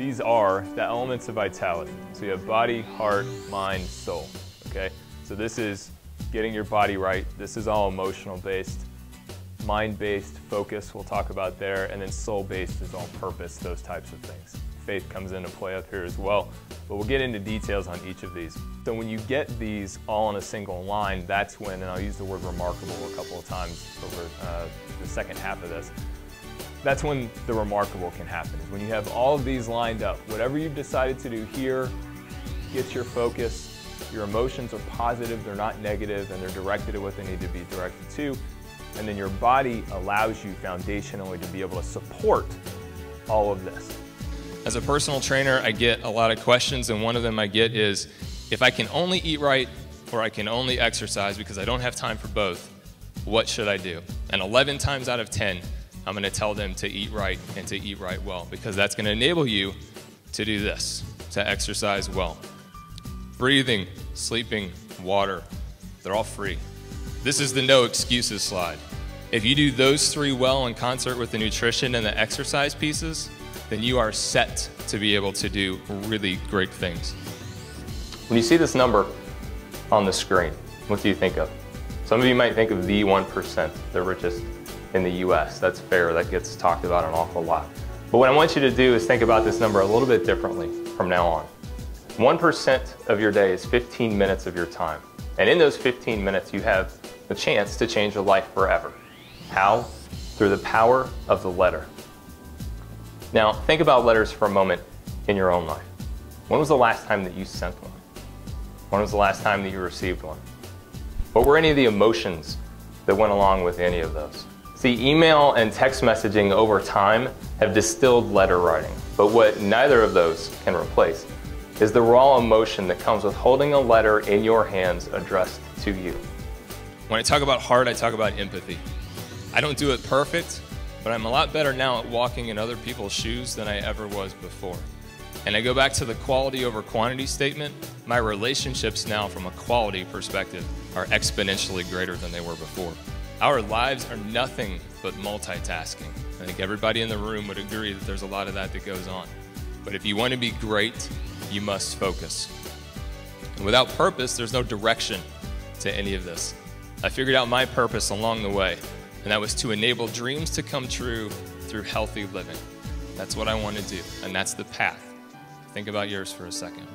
these are the elements of vitality. So you have body, heart, mind, soul, okay? So this is getting your body right. This is all emotional based. Mind-based focus we'll talk about there, and then soul-based is all purpose, those types of things. Faith comes into play up here as well, but we'll get into details on each of these. So when you get these all in a single line, that's when, and I'll use the word remarkable a couple of times over uh, the second half of this, that's when the remarkable can happen, is when you have all of these lined up. Whatever you've decided to do here gets your focus, your emotions are positive, they're not negative, and they're directed at what they need to be directed to. And then your body allows you foundationally to be able to support all of this. As a personal trainer, I get a lot of questions, and one of them I get is if I can only eat right or I can only exercise because I don't have time for both, what should I do? And 11 times out of 10, I'm going to tell them to eat right and to eat right well because that's going to enable you to do this, to exercise well. Breathing, sleeping, water, they're all free. This is the no excuses slide. If you do those three well in concert with the nutrition and the exercise pieces, then you are set to be able to do really great things. When you see this number on the screen, what do you think of? Some of you might think of the 1%, the richest in the US. That's fair, that gets talked about an awful lot. But what I want you to do is think about this number a little bit differently from now on. 1% of your day is 15 minutes of your time. And in those 15 minutes, you have the chance to change your life forever. How? Through the power of the letter. Now, think about letters for a moment in your own life. When was the last time that you sent one? When was the last time that you received one? What were any of the emotions that went along with any of those? See, email and text messaging over time have distilled letter writing, but what neither of those can replace is the raw emotion that comes with holding a letter in your hands addressed to you. When I talk about heart, I talk about empathy. I don't do it perfect, but I'm a lot better now at walking in other people's shoes than I ever was before. And I go back to the quality over quantity statement. My relationships now, from a quality perspective, are exponentially greater than they were before. Our lives are nothing but multitasking. I think everybody in the room would agree that there's a lot of that that goes on. But if you want to be great, you must focus. And without purpose, there's no direction to any of this. I figured out my purpose along the way, and that was to enable dreams to come true through healthy living. That's what I want to do, and that's the path. Think about yours for a second.